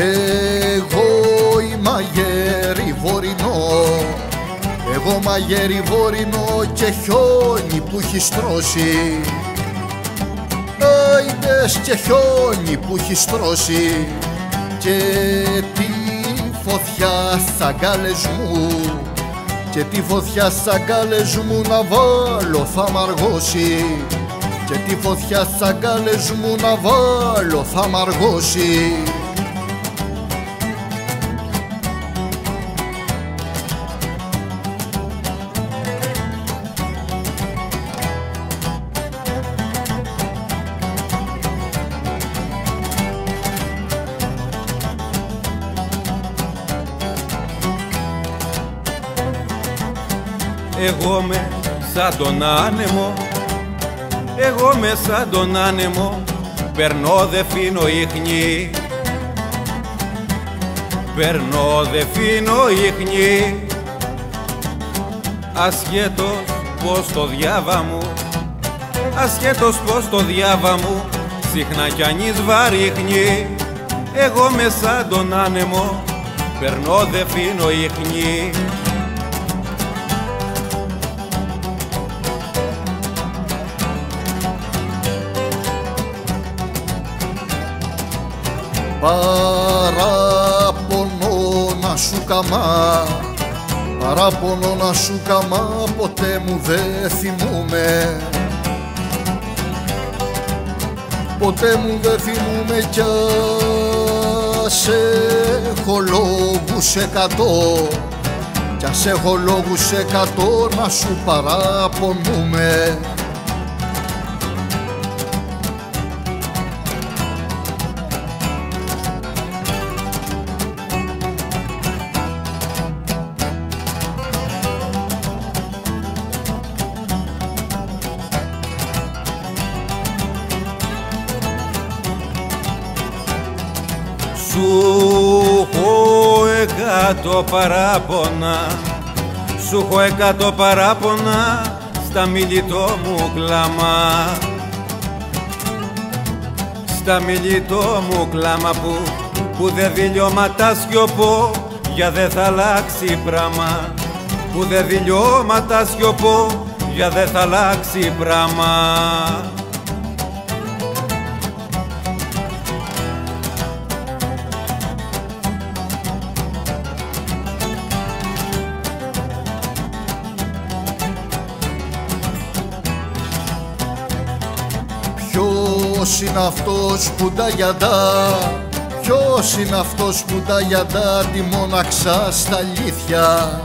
Εγώ είμαι μαγέρι βορεινό. Εγώ μαγέρι βορεινό και χιόνι που έχει στρώσει. Άιντες και χιόνι που έχει στρώσει. Και τη φωτιά στα μου. Και τη φωτιά στα μου να βάλω θα μ' αργώσει. Και τη φωτιά στα μου να βάλω θα μ' αργώσει Εγώ με σαν τον άνεμο. Εγώ με σαν τον άνεμο. Περνώ δε φύνω ίχνη. Περνώ δε φύνω ίχνη. Ασχέτως πως το διάβα μου. Ασχέτως πως το διάβα μου. Συχνά κι ανείς βαρίχνη Εγώ με σαν τον άνεμο. Περνώ δε φύνω ίχνη Παράπονο να σου καμά. Παράπονο να σου καμά ποτέ μου δε θυμούμε Ποτέ μου δε θυμούμε κι ας έχω λόγους εκατό. Κι ας έχω λόγους εκατό να σου παραπονούμε Σου έχω εκατό παράπονα. Σου έχω εκατό παράπονα Στα μιλητό μου κλάμα. Στα μιλητό μου κλάμα που Που δε δηλιώματα σιωπώ Για δε θα αλλάξει πράμα. Που δε δηλιώματα σιωπώ Για δε θα αλλάξει πράμα Ποιος είναι αυτός που τα γιαντά Ποιος είναι αυτός που τα γιαντά τη μοναξά στα αλήθεια.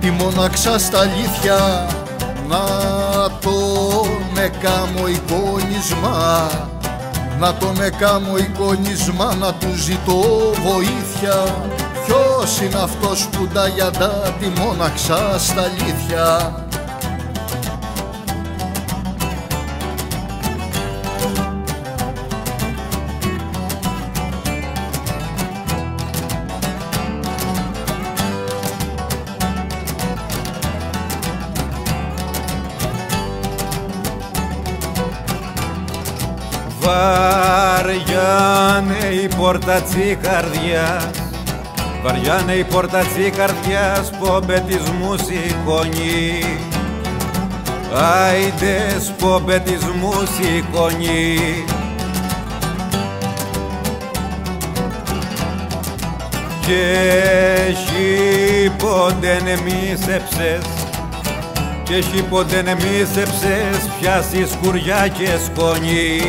Τη μοναξά στα αλήθεια. Να τον εκάμω εικόνισμα. Να τον εκάμω εικόνισμα να του ζητώ βοήθεια. Ποιος είναι αυτός που τα γιαντά τη μοναξά στα αλήθεια Βαριάνε η πόρτα της καρδιάς Βαριάνε η πόρτα της καρδιάς πόμπε της μου σηκώνει Άιντες πόμπε της μου σηκώνει Και έχει πότε νεμίσεψες και έχει ποτέ νεμίσεψες πιάσεις σκουριά και σκόνη